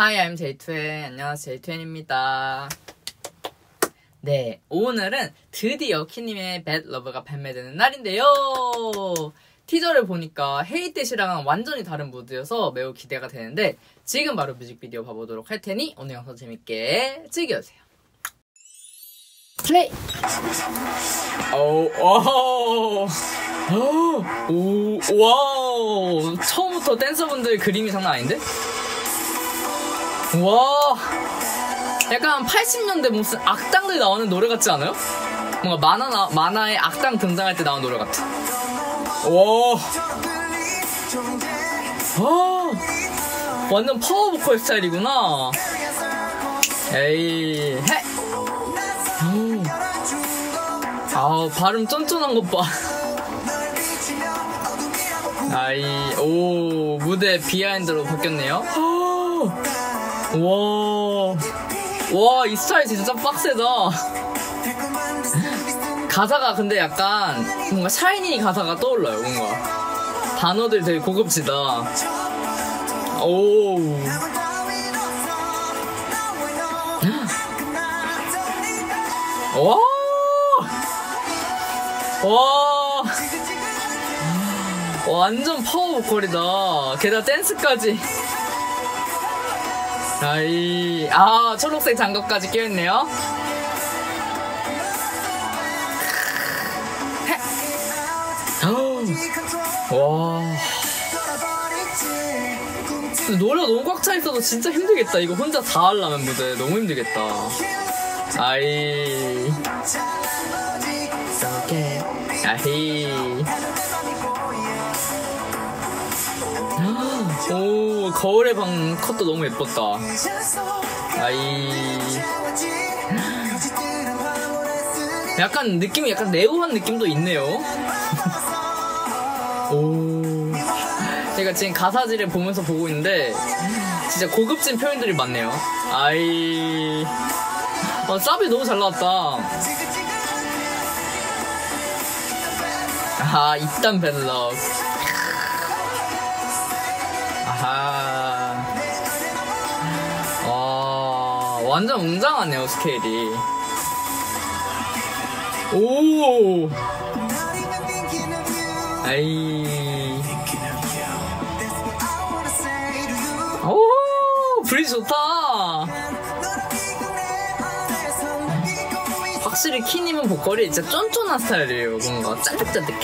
Hi, I'm J2N. 안녕하세요, J2N입니다. 네, 오늘은 드디어 키님의 Bad Love가 발매되는 날인데요. 티저를 보니까 Hate that이랑 완전히 다른 무드여서 매우 기대가 되는데 지금 바로 뮤직비디오 봐보도록 할 테니 오늘 영상 재밌게 즐겨주세요. 플레이! 오, 오, 오, 와우. 처음부터 댄서분들 그림이 장난 아닌데? 와. 약간 80년대 무슨 악당들 나오는 노래 같지 않아요? 뭔가 만화, 나, 만화에 악당 등장할 때 나온 노래 같아. 와. 아. 완전 파워 보컬 스타일이구나. 에이, 해! 오. 아 발음 쫀쫀한 것 봐. 아이, 오, 무대 비하인드로 바뀌었네요. 와, 와, 이 스타일 진짜 빡세다. 가사가 근데 약간 뭔가 샤이니 가사가 떠올라요, 뭔가. 단어들 되게 고급지다. 오. 와! 와! 완전 파워 보컬이다. 게다가 댄스까지. 아이, 아, 초록색 장갑까지 껴있네요. 와. 근데 노래가 너무 꽉 차 있어서 진짜 힘들겠다. 이거 혼자 다 하려면 무대 너무 힘들겠다. 아이. 아히. 오, 거울의 방 컷도 너무 예뻤다. 아이. 약간 느낌이 약간 네오한 느낌도 있네요. 오. 제가 지금 가사지를 보면서 보고 있는데, 진짜 고급진 표현들이 많네요. 아이. 아, 쌉이 너무 잘 나왔다. 아, 입단 벨럭. 완전 웅장하네요, 스케일이. 오! 아이. 오! 브리지 좋다! 확실히 키님은 보컬이 진짜 쫀쫀한 스타일이에요. 뭔가 짠득짠득해.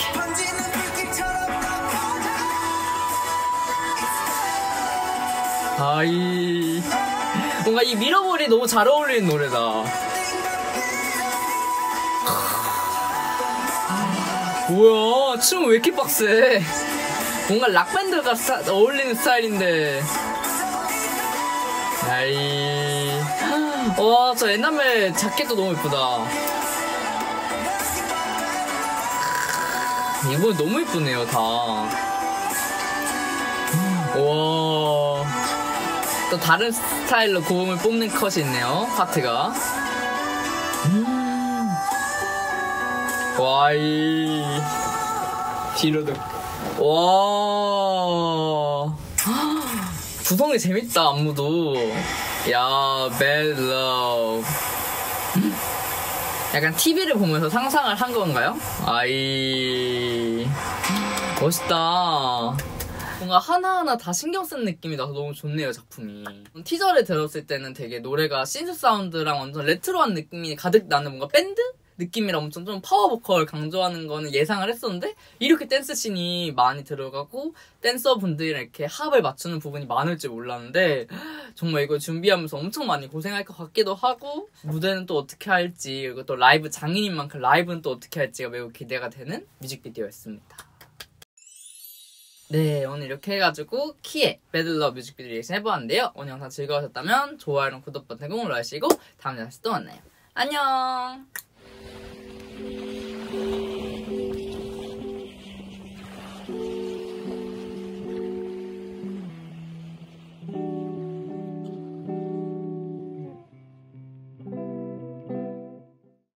아이. 뭔가 이 밀어버리 너무 잘 어울리는 노래다. 뭐야, 춤 왜 이렇게 빡세? 뭔가 락밴드가 스타- 어울리는 스타일인데. 아이. 와, 저 옛날에 자켓도 너무 예쁘다. 이거 너무 예쁘네요, 다. 와. 또 다른 스타일로 고음을 뽑는 컷이 있네요, 파트가. 음. 와이. 뒤로도. 와. 구성이 재밌다, 안무도. 야, love. 약간 TV를 보면서 상상을 한 건가요? 아이. 멋있다. 뭔가 하나하나 다 신경 쓴 느낌이 나서 너무 좋네요, 작품이. 티저를 들었을 때는 되게 노래가 신스 사운드랑 완전 레트로한 느낌이 가득 나는 뭔가 밴드? 느낌이랑 엄청 좀 파워보컬 강조하는 거는 예상을 했었는데 이렇게 댄스 씬이 많이 들어가고 댄서분들이랑 이렇게 합을 맞추는 부분이 많을 줄 몰랐는데 정말 이걸 준비하면서 엄청 많이 고생할 것 같기도 하고 무대는 또 어떻게 할지 그리고 또 라이브 장인인 만큼 라이브는 또 어떻게 할지가 매우 기대가 되는 뮤직비디오였습니다. 네, 오늘 이렇게 해가지고 키의 Bad Love 뮤직비디오 리액션 해보았는데요. 오늘 영상 즐거우셨다면 좋아요랑 구독 버튼 꼭 눌러주시고 다음 영상에서 또 만나요. 안녕!